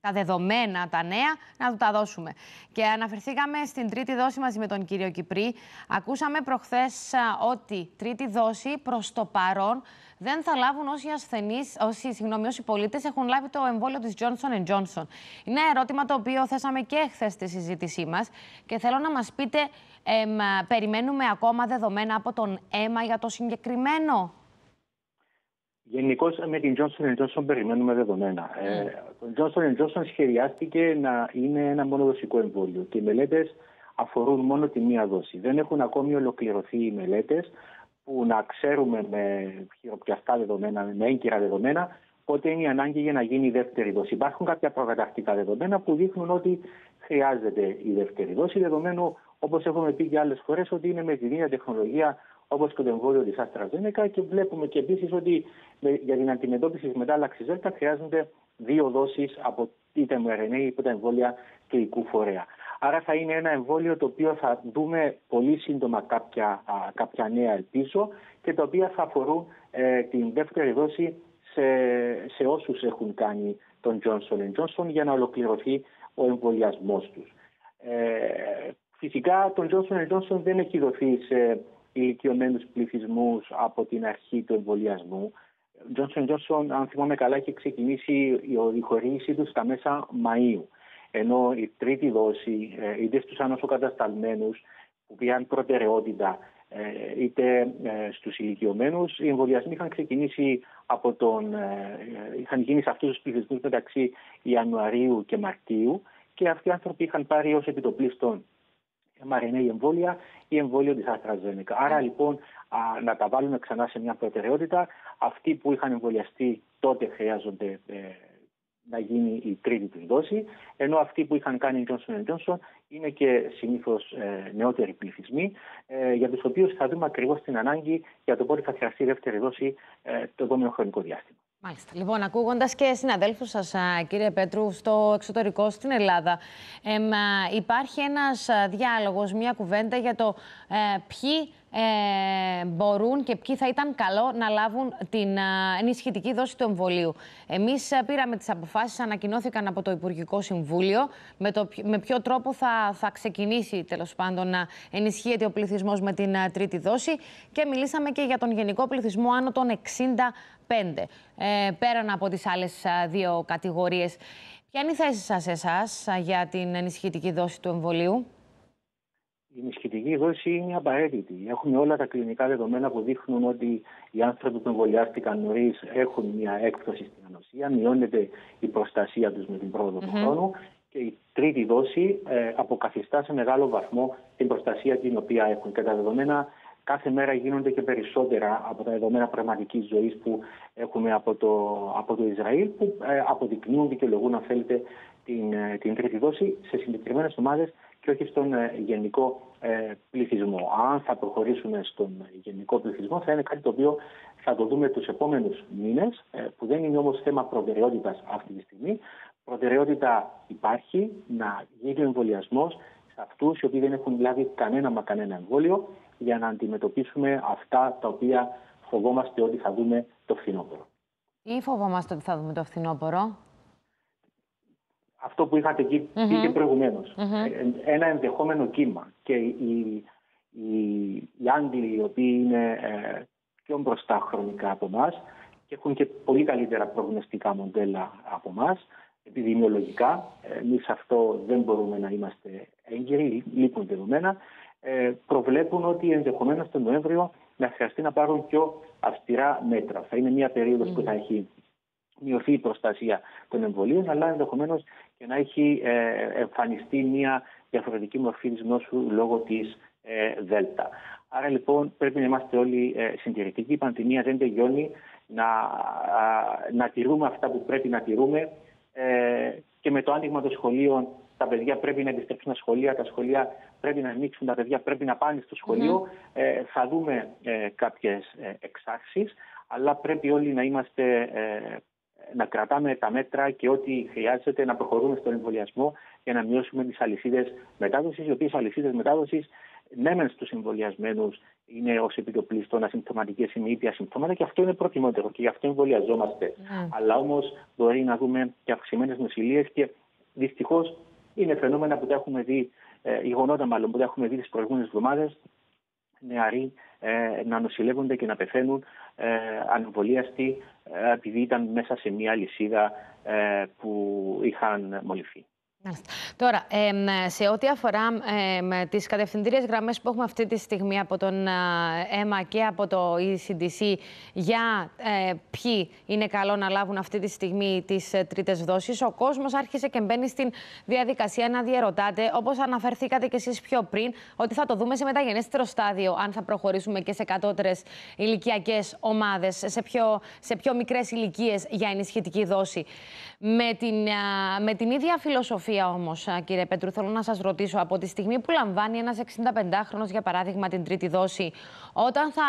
τα δεδομένα, τα νέα, να του τα δώσουμε. Και αναφερθήκαμε στην τρίτη δόση μαζί με τον κύριο Κυπρή. Ακούσαμε προχθές ότι τρίτη δόση προς το παρόν δεν θα λάβουν όσοι ασθενείς, όσοι, συγγνώμη, όσοι πολίτες έχουν λάβει το εμβόλιο της Johnson Johnson. Είναι ένα ερώτημα το οποίο θέσαμε και χθες στη συζήτησή μας και θέλω να μας πείτε, εμ, περιμένουμε ακόμα δεδομένα από τον αίμα για το συγκεκριμένο. Γενικώ με την Johnson Johnson περιμένουμε δεδομένα. Mm. Ε, το Johnson Johnson σχεδιάστηκε να είναι ένα μονοδοσικό εμβόλιο και οι μελέτες αφορούν μόνο τη μία δόση. Δεν έχουν ακόμη ολοκληρωθεί οι μελέτες που να ξέρουμε με χειροπιαστά δεδομένα, με έγκυρα δεδομένα, πότε είναι η ανάγκη για να γίνει η δεύτερη δόση. Υπάρχουν κάποια προκατακτικά δεδομένα που δείχνουν ότι χρειάζεται η δεύτερη δόση, δεδομένου, όπως έχουμε πει και άλλες φορές, ότι είναι με την ίδια τεχνολογία όπως και το εμβόλιο τη AstraZeneca και βλέπουμε και επίσης ότι για την αντιμετώπιση της μετάλλαξης ΔΕΛΤΑ χρειάζονται δύο δόσεις από είτε mRNA είτε τα εμβόλια κλινικού φορέα. Άρα θα είναι ένα εμβόλιο το οποίο θα δούμε πολύ σύντομα κάποια, κάποια νέα ελπίζω και τα οποία θα αφορούν ε, την δεύτερη δόση σε, σε όσους έχουν κάνει τον Johnson Johnson για να ολοκληρωθεί ο εμβολιασμός τους. Ε, φυσικά τον Johnson Johnson δεν έχει δοθεί σε ηλικιωμένους πληθυσμούς από την αρχή του εμβολιασμού. Ο Johnson Johnson, αν θυμάμαι καλά, έχει ξεκινήσει η χορήγησή του στα μέσα Μαΐου. Ενώ η τρίτη δόση, ε, είτε στους ανοσοκατασταλμένους που πήγαν προτεραιότητα, ε, είτε ε, στους ηλικιωμένους, οι εμβολιασμοί είχαν ξεκινήσει από τον, είχαν γίνει σε αυτούς τους πληθυσμούς μεταξύ Ιανουαρίου και Μαρτίου και αυτοί οι άνθρωποι είχαν πάρει ως επιτοπλίστων mRNA εμβόλια ή εμβόλιο της AstraZeneca. Άρα λοιπόν να τα βάλουμε ξανά σε μια προτεραιότητα. Αυτοί που είχαν εμβολιαστεί τότε χρειάζονται να γίνει η τρίτη τους δόση, ενώ αυτοί που είχαν κάνει Johnson Johnson είναι και συνήθως ε, νεότεροι πληθυσμοί, ε, για τους οποίους θα δούμε ακριβώς την ανάγκη για το πότε θα χρειαστεί η δεύτερη δόση ε, το επόμενο χρονικό διάστημα. Μάλιστα. Λοιπόν, ακούγοντας και συναδέλφους σας, κύριε Πέτρου, στο εξωτερικό στην Ελλάδα, υπάρχει ένας διάλογος, μια κουβέντα για το ε, ποιοι ε, μπορούν και ποιοι θα ήταν καλό να λάβουν την ε, ενισχυτική δόση του εμβολίου. Εμείς ε, πήραμε τις αποφάσεις, ανακοινώθηκαν από το Υπουργικό Συμβούλιο με, το, με ποιο τρόπο θα, θα ξεκινήσει τέλος πάντων να ενισχύεται ο πληθυσμός με την τρίτη δόση και μιλήσαμε και για τον γενικό πληθυσμό άνω των 65, ε, πέραν από τις άλλες δύο κατηγορίες. Ποια είναι η θέση σας εσάς για την ενισχυτική δόση του εμβολίου; Η ενισχυτική δόση είναι απαραίτητη. Έχουμε όλα τα κλινικά δεδομένα που δείχνουν ότι οι άνθρωποι που εμβολιάστηκαν νωρίς έχουν μια έκπτωση στην ανοσία, μειώνεται η προστασία τους με την πρόοδο του χρόνου και η τρίτη δόση ε, αποκαθιστά σε μεγάλο βαθμό την προστασία την οποία έχουν. Και τα δεδομένα κάθε μέρα γίνονται και περισσότερα από τα δεδομένα πραγματικής ζωής που έχουμε από το, από το Ισραήλ, που ε, αποδεικνύουν, δικαιολογούν, αν θέλετε, την, ε, την τρίτη δόση σε συγκεκριμένες ομάδες και όχι στον ε, γενικό ε, πληθυσμό. Αν θα προχωρήσουμε στον γενικό πληθυσμό θα είναι κάτι το οποίο θα το δούμε τους επόμενους μήνες, ε, που δεν είναι όμως θέμα προτεραιότητας αυτή τη στιγμή. Προτεραιότητα υπάρχει να γίνει ο εμβολιασμός σε αυτούς οι οποίοι δεν έχουν λάβει κανένα μα κανένα εμβόλιο για να αντιμετωπίσουμε αυτά τα οποία φοβόμαστε ότι θα δούμε το φθινόπωρο. Ή φοβόμαστε ότι θα δούμε το φθινόπωρο; Αυτό που είχατε εκεί mm-hmm. πει και προηγουμενω ε, Ένα ενδεχόμενο κύμα. Και οι, οι, οι Άγγλοι, οι οποίοι είναι ε, πιο μπροστά χρονικά από εμάς και έχουν και πολύ καλύτερα προγνωστικά μοντέλα από εμάς, επιδημιολογικά. Εμείς αυτό δεν μπορούμε να είμαστε έγκυροι, λείπουν δεδομένα. Ε, προβλέπουν ότι ενδεχομένως τον Νοέμβριο να χρειαστεί να πάρουν πιο αυστηρά μέτρα. Θα είναι μια περίοδος που θα έχει μειωθεί η προστασία των εμβολίων, αλλά ενδεχομένως και να έχει ε, εμφανιστεί μια διαφορετική μορφή της νόσου λόγω της ε, ΔΕΛΤΑ. Άρα λοιπόν πρέπει να είμαστε όλοι ε, συντηρητικοί. Η πανδημία δεν τελειώνει να, να τηρούμε αυτά που πρέπει να τηρούμε ε, και με το άνοιγμα των σχολείων τα παιδιά πρέπει να επιστρέψουν στα σχολεία, τα σχολεία πρέπει να ανοίξουν, τα παιδιά πρέπει να πάνε στο σχολείο. Ε, θα δούμε ε, κάποιες εξάρσεις, αλλά πρέπει όλοι να είμαστε να κρατάμε τα μέτρα και ό,τι χρειάζεται να προχωρούμε στον εμβολιασμό για να μειώσουμε τις αλυσίδες μετάδοσης, οι οποίες αλυσίδες μετάδοσης ναι, μεν στους εμβολιασμένους είναι ως επιτοπλίστων ασυμπτωματικές ή ήπια συμπτώματα και αυτό είναι προτιμότερο και γι' αυτό εμβολιαζόμαστε. Mm. Αλλά όμως μπορεί να δούμε και αυξημένες νοσηλίες και δυστυχώς είναι φαινόμενα που τα έχουμε δει, ε, γεγονότα μάλλον που τα έχουμε δει τις προηγούμενες εβδομάδες. Νεαροί ε, να νοσηλεύονται και να πεθαίνουν ε, ανεμβολίαστοι ε, επειδή ήταν μέσα σε μια λυσίδα ε, που είχαν μολυθεί. Τώρα, σε ό,τι αφορά ε, τις κατευθυντήριες γραμμές που έχουμε αυτή τη στιγμή από τον ΕΜΑ και από το ECDC για ε, ποιοι είναι καλό να λάβουν αυτή τη στιγμή τις ε, τρίτες δόσεις, ο κόσμος άρχισε και μπαίνει στην διαδικασία να διαρωτάται, όπως αναφερθήκατε και εσείς πιο πριν, ότι θα το δούμε σε μεταγενέστερο στάδιο, αν θα προχωρήσουμε και σε κατώτερες ηλικιακές ομάδες, σε πιο, σε πιο μικρές ηλικίες για ενισχυτική δόση. Με την, με την ίδια φιλοσοφία όμως, κύριε Πέτρου, θέλω να σας ρωτήσω από τη στιγμή που λαμβάνει ένας 65χρονο, για παράδειγμα, την τρίτη δόση, όταν θα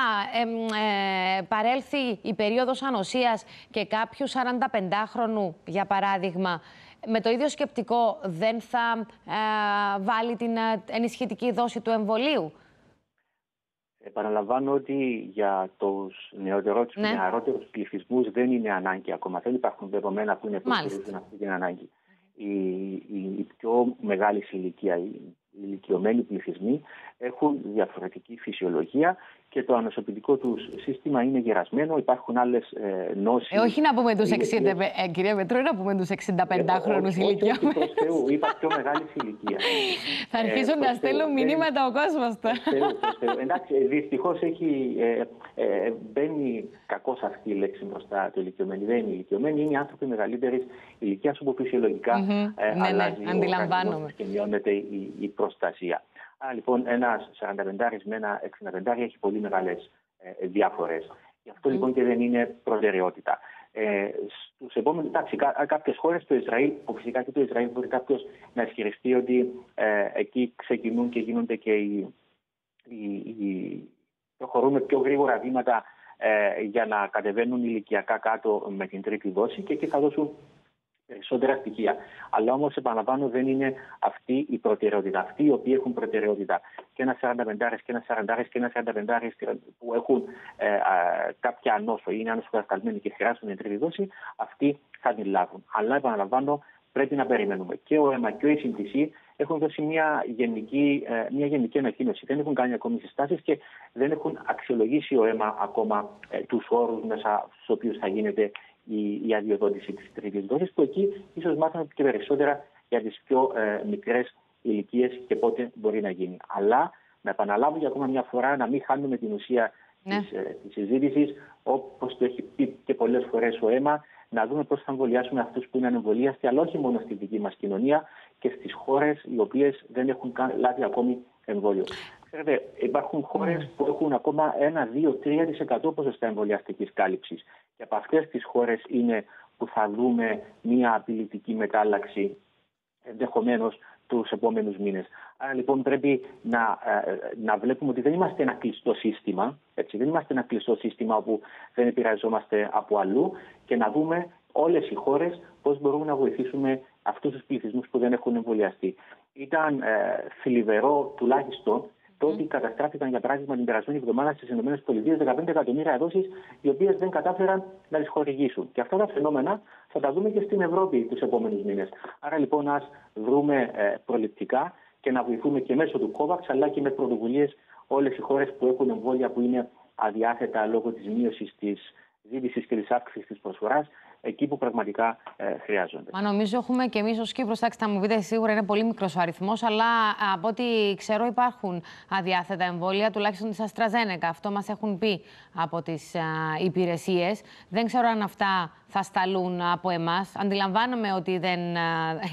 ε, παρέλθει η περίοδος ανοσίας και κάποιου 45χρονου, για παράδειγμα, με το ίδιο σκεπτικό δεν θα ε, βάλει την ε, ενισχυτική δόση του εμβολίου; Επαναλαμβάνω ότι για τους νεότερου ναι. νεαρότερους πληθυσμούς δεν είναι ανάγκη ακόμα. Δεν υπάρχουν δεδομένα που είναι που αυτή την ανάγκη. Η, η, η πιο μεγάλη ηλικία, οι ηλικιωμένοι πληθυσμοί έχουν διαφορετική φυσιολογία και το ανοσοποιητικό του σύστημα είναι γερασμένο. Υπάρχουν άλλες ε, νόσει. Ε, όχι να πούμε τους 60, ε, κυρία Πετρό, να πούμε τους 65χρονου ηλικία. Όχι, Θεού, είπα πιο μεγάλη ηλικία. Θα ε, αρχίσουν να στέλνουν μηνύματα ο κόσμος τώρα. Εντάξει, δυστυχώς έχει. Ε, ε, μπαίνει κακώ αυτή η λέξη μπροστά το ηλικιωμένοι. Δεν είναι ηλικιωμένοι, είναι άνθρωποι μεγαλύτερης ηλικίας όπου φυσιολογικά mm -hmm. ε, ναι, αλλάζει ναι, αντιλαμβάνομαι. και μειώνεται η, η προστασία. Άρα λοιπόν ένας 45 με ένα 65 έχει πολύ μεγάλες ε, διάφορε. Γι' αυτό λοιπόν και δεν είναι προτεραιότητα. Ε, Στους επόμενους, εντάξει, κάποιες χώρες, το Ισραήλ, που φυσικά και το Ισραήλ μπορεί κάποιος να ισχυριστεί ότι ε, εκεί ξεκινούν και γίνονται και οι, οι, οι προχωρούμε πιο γρήγορα βήματα ε, για να κατεβαίνουν ηλικιακά κάτω με την τρίτη δόση και εκεί θα δώσουν περισσότερα στοιχεία. Αλλά όμως, επαναλαμβάνω, δεν είναι αυτή η προτεραιότητα. Αυτοί οι οποίοι έχουν προτεραιότητα και ένα 45 και ένα 40 και ένα 45 που έχουν ε, κάποια ανόσο ή είναι ανοσοκατασταλμένοι και χρειάζονται την τρίτη δόση, αυτοί θα την λάβουν. Αλλά επαναλαμβάνω, πρέπει να περιμένουμε. Και ο ΕΜΑ και ο ECDC έχουν δώσει μια γενική, ε, μια γενική ανακοίνωση. Δεν έχουν κάνει ακόμη συστάσεις και δεν έχουν αξιολογήσει ο ΕΜΑ ακόμα ε, τους όρους μέσα στους οποίους θα γίνεται η, η αδειοδότηση της τρίτης δόσης, που εκεί ίσως μάθαμε και περισσότερα για τις πιο ε, μικρές ηλικίες και πότε μπορεί να γίνει. Αλλά να επαναλάβω για ακόμα μια φορά να μην χάνουμε την ουσία ναι. της ε, συζήτησης, όπως το έχει πει και πολλές φορές ο αίμα, να δούμε πώς θα εμβολιάσουμε αυτούς που είναι ανεμβολίαστοι, αλλά όχι μόνο στη δική μας κοινωνία και στις χώρες οι οποίες δεν έχουν λάβει ακόμη εμβόλιο. Ξέρετε, υπάρχουν χώρες mm. που έχουν ακόμα 1, 2, 3% ποσοστά εμβολιαστικής κάλυψης. Και από αυτές τις χώρες είναι που θα δούμε μια απειλητική μετάλλαξη ενδεχομένως τους επόμενους μήνες. Άρα λοιπόν πρέπει να, ε, να βλέπουμε ότι δεν είμαστε ένα κλειστό σύστημα. Έτσι, δεν είμαστε ένα κλειστό σύστημα όπου δεν επηρεαζόμαστε από αλλού και να δούμε όλες οι χώρες πώς μπορούμε να βοηθήσουμε αυτούς τους πληθυσμούς που δεν έχουν εμβολιαστεί. Ήταν ε, θλιβερό τουλάχιστον το ότι καταστράφηκαν, για παράδειγμα, την περασμένη εβδομάδα στις ΗΠΑ 15 εκατομμύρια δόσεις, οι οποίες δεν κατάφεραν να τις χορηγήσουν. Και αυτά τα φαινόμενα θα τα δούμε και στην Ευρώπη τους επόμενους μήνες. Άρα λοιπόν, ας βρούμε ε, προληπτικά και να βοηθούμε και μέσω του COVAX, αλλά και με πρωτοβουλίες όλες οι χώρες που έχουν εμβόλια που είναι αδιάθετα λόγω της μείωσης της ζήτησης και της αύξησης της προσφοράς εκεί που πραγματικά ε, χρειάζονται. Μα νομίζω έχουμε και εμείς ως Κύπρος, θα μου πείτε σίγουρα είναι πολύ μικρός ο αριθμός, αλλά από ό,τι ξέρω υπάρχουν αδιάθετα εμβόλια, τουλάχιστον της Αστραζένεκα. Αυτό μας έχουν πει από τις υπηρεσίες. Δεν ξέρω αν αυτά θα σταλούν από εμάς. Αντιλαμβάνομαι ότι δεν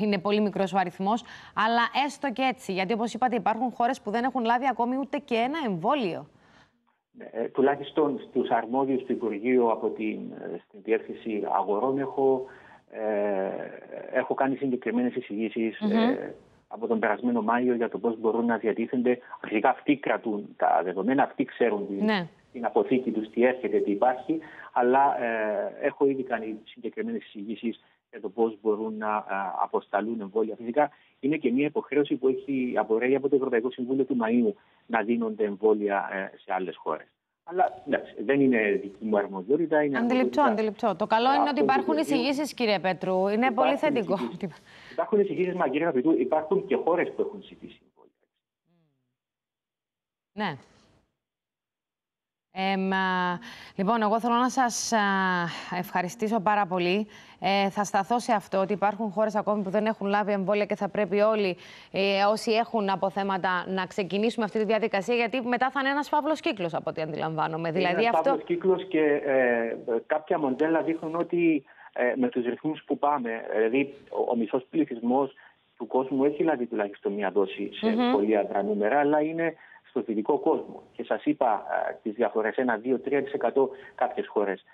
είναι πολύ μικρός ο αριθμός, αλλά έστω και έτσι. Γιατί όπως είπατε, υπάρχουν χώρες που δεν έχουν λάβει ακόμη ούτε και ένα εμβόλιο. Ε, τουλάχιστον στους αρμόδιους του Υπουργείου από την, ε, στην Διεύθυνση Αγορών έχω, ε, έχω κάνει συγκεκριμένες ε, από τον περασμένο Μάιο για το πώς μπορούν να διατίθενται. Αρχικά αυτοί κρατούν τα δεδομένα, αυτοί ξέρουν την, ναι. την αποθήκη τους, τι έρχεται, τι υπάρχει, αλλά ε, έχω ήδη κάνει συγκεκριμένες εισηγήσεις για το πώς μπορούν να α, αποσταλούν εμβόλια. Φυσικά είναι και μια υποχρέωση που έχει απορρέει από το Ευρωπαϊκό Συμβούλιο του Μαΐου να δίνονται εμβόλια ε, σε άλλες χώρες. Αλλά εντάξει, δεν είναι δική μου αρμοδιότητα. Είναι αντιληπτό, αντιληπτό. Το καλό είναι ότι υπάρχουν εισηγήσεις, κύριε Πέτρου. Είναι πολύ θετικό. Υπάρχουν εισηγήσεις, μα κύριε Αγαπητού, υπάρχουν και χώρες που έχουν ζητήσει εμβόλια. Ναι. Ε, λοιπόν, εγώ θέλω να σας ευχαριστήσω πάρα πολύ. Ε, θα σταθώ σε αυτό ότι υπάρχουν χώρες ακόμη που δεν έχουν λάβει εμβόλια και θα πρέπει όλοι ε, όσοι έχουν αποθέματα να ξεκινήσουμε αυτή τη διαδικασία γιατί μετά θα είναι ένας φαύλος κύκλος από ό,τι αντιλαμβάνομαι. Είναι δηλαδή, ένας αυτό... φαύλος κύκλος και ε, κάποια μοντέλα δείχνουν ότι ε, με τους ρυθμούς που πάμε, δηλαδή ο, ο μισός πληθυσμός του κόσμου έχει λάβει τουλάχιστον μία δόση σε mm -hmm. πολύ αδρά νούμερα, αλλά είναι στο δυτικό κόσμο. Και σας είπα τις διαφορές 1, 2, 3% κάποιες χώρες.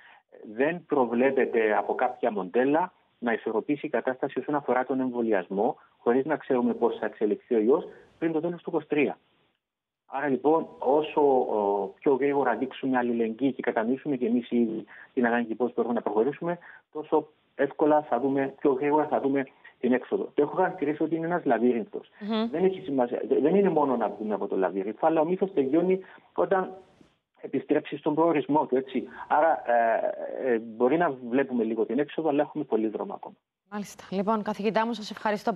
Δεν προβλέπεται από κάποια μοντέλα να ισορροπήσει η κατάσταση όσον αφορά τον εμβολιασμό, χωρίς να ξέρουμε πώς θα εξελιχθεί ο ιός πριν το τέλος του 2023. Άρα λοιπόν, όσο πιο γρήγορα δείξουμε αλληλεγγύη και κατανοήσουμε και εμείς ήδη την ανάγκη πώ μπορούμε να προχωρήσουμε, τόσο εύκολα θα δούμε, πιο γρήγορα θα δούμε την έξοδο. Το έχω χαρακτηρίσει ότι είναι ένας λαβύρινθος. Mm-hmm. Δεν, έχει σημασία, δεν είναι μόνο να βγούμε από το λαβύρινθο, αλλά ο μύθος τελειώνει όταν επιστρέψει στον προορισμό του. Έτσι. Άρα ε, ε, μπορεί να βλέπουμε λίγο την έξοδο, αλλά έχουμε πολύ δρόμο ακόμα. Μάλιστα. Λοιπόν, καθηγητά μου, σας ευχαριστώ